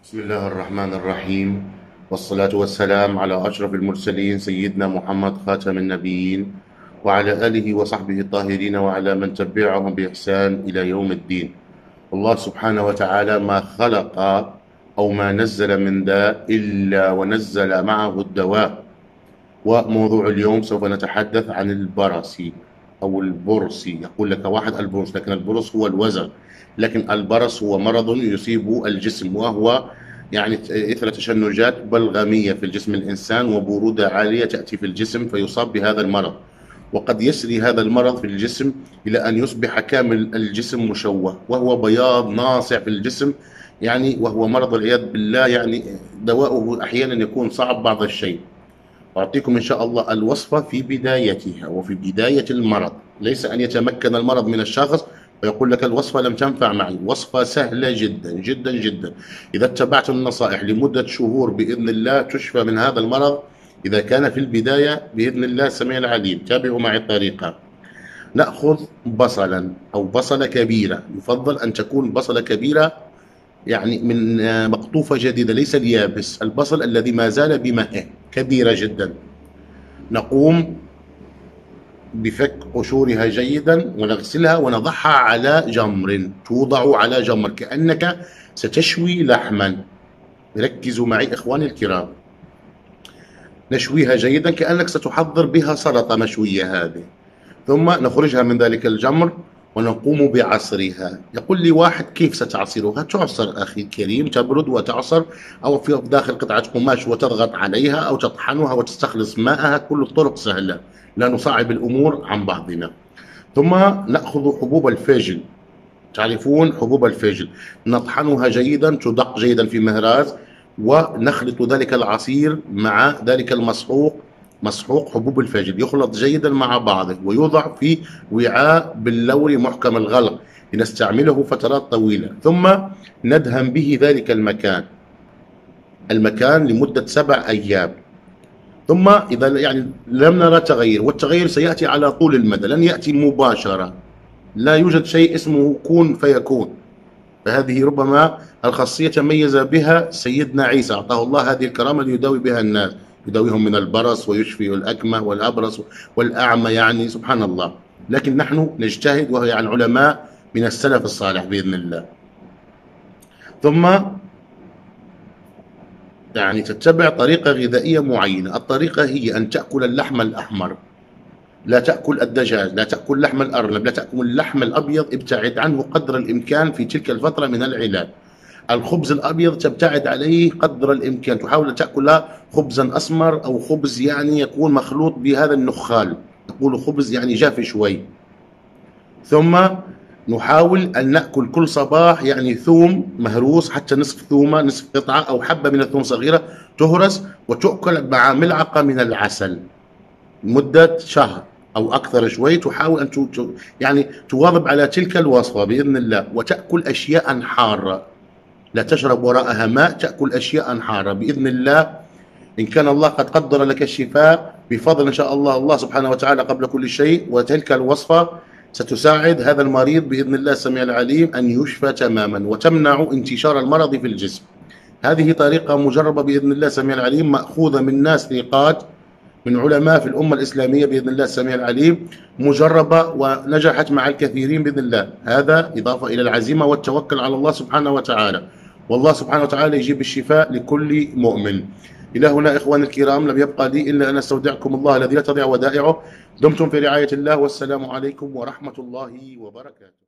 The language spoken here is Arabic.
بسم الله الرحمن الرحيم. والصلاة والسلام على أشرف المرسلين سيدنا محمد خاتم النبيين وعلى آله وصحبه الطاهرين وعلى من تبعهم بإحسان إلى يوم الدين. الله سبحانه وتعالى ما خلق أو ما نزل من داء إلا ونزل معه الدواء. وموضوع اليوم سوف نتحدث عن البرصي أو البرصي يقول لك واحد البرص لكن البرص هو الوزن. لكن البرص هو مرض يصيب الجسم وهو يعني إثر تشنجات بلغمية في الجسم الإنسان وبرودة عالية تأتي في الجسم فيصاب بهذا المرض. وقد يسري هذا المرض في الجسم إلى أن يصبح كامل الجسم مشوه وهو بياض ناصع في الجسم يعني وهو مرض والعياذ بالله يعني دواؤه أحيانا يكون صعب بعض الشيء. أعطيكم إن شاء الله الوصفة في بدايتها وفي بداية المرض. ليس أن يتمكن المرض من الشخص ويقول لك الوصفة لم تنفع معي. وصفة سهلة جدا جدا جدا. إذا اتبعت النصائح لمدة شهور بإذن الله تشفى من هذا المرض. إذا كان في البداية بإذن الله السميع العليم. تابعوا معي الطريقة. نأخذ بصلا أو بصلة كبيرة. يفضل أن تكون بصلة كبيرة يعني من مقطوفة جديدة ليس اليابس. البصل الذي ما زال بمائه كبيرة جدا. نقوم بفك قشورها جيدا ونغسلها ونضعها على جمر. توضع على جمر. كأنك ستشوي لحما. ركزوا معي إخواني الكرام. نشويها جيدا كأنك ستحضر بها سلطة مشوية هذه. ثم نخرجها من ذلك الجمر. ونقوم بعصرها. يقول لي واحد كيف ستعصرها؟ تعصر أخي الكريم تبرد وتعصر أو في داخل قطعة قماش وتضغط عليها أو تطحنها وتستخلص ماءها كل الطرق سهلة لا نصعب الأمور عن بعضنا. ثم نأخذ حبوب الفجل. تعرفون حبوب الفجل؟ نطحنها جيدا تدق جيدا في مهراز ونخلط ذلك العصير مع ذلك المسحوق مسحوق حبوب الفجل يخلط جيدا مع بعضه ويوضع في وعاء باللور محكم الغلق لنستعمله فترات طويلة ثم ندهن به ذلك المكان المكان لمدة سبع أيام. ثم إذا يعني لم نرى تغير والتغير سيأتي على طول المدى لن يأتي مباشرة لا يوجد شيء اسمه كون فيكون. فهذه ربما الخاصية تميز بها سيدنا عيسى أعطاه الله هذه الكرامة ليداوي بها الناس. يداويهم من البرص ويشفي الأكمة والأبرص والأعمى يعني سبحان الله. لكن نحن نجتهد وهي عن علماء من السلف الصالح بإذن الله. ثم يعني تتبع طريقة غذائية معينة. الطريقة هي أن تأكل اللحم الأحمر. لا تأكل الدجاج لا تأكل لحم الأرنب لا تأكل اللحم الأبيض ابتعد عنه قدر الإمكان في تلك الفترة من العلاج. الخبز الأبيض تبتعد عليه قدر الإمكان. تحاول أن تأكل خبزا أسمر أو خبز يعني يكون مخلوط بهذا النخال. نقول خبز يعني جاف شوي. ثم نحاول أن نأكل كل صباح يعني ثوم مهروس حتى نصف ثومة نصف قطعة أو حبة من الثوم صغيرة تهرس وتؤكل مع ملعقة من العسل مدة شهر أو أكثر شوي. تحاول أن يعني تواظب على تلك الوصفة بإذن الله وتأكل أشياء حارة. لا تشرب وراءها ماء تأكل أشياء حارة. بإذن الله إن كان الله قد قدر لك الشفاء بفضل إن شاء الله الله سبحانه وتعالى قبل كل شيء وتلك الوصفة ستساعد هذا المريض بإذن الله السميع العليم أن يشفى تماما وتمنع انتشار المرض في الجسم. هذه طريقة مجربة بإذن الله السميع العليم مأخوذة من ناس ثقات من علماء في الأمة الإسلامية بإذن الله السميع العليم مجربة ونجحت مع الكثيرين بإذن الله. هذا إضافة إلى العزيمة والتوكل على الله سبحانه وتعالى. والله سبحانه وتعالى يجيب الشفاء لكل مؤمن. إلى هنا إخواني الكرام لم يبقى لي إلا أن أستودعكم الله الذي لا تضيع ودائعه. دمتم في رعاية الله والسلام عليكم ورحمة الله وبركاته.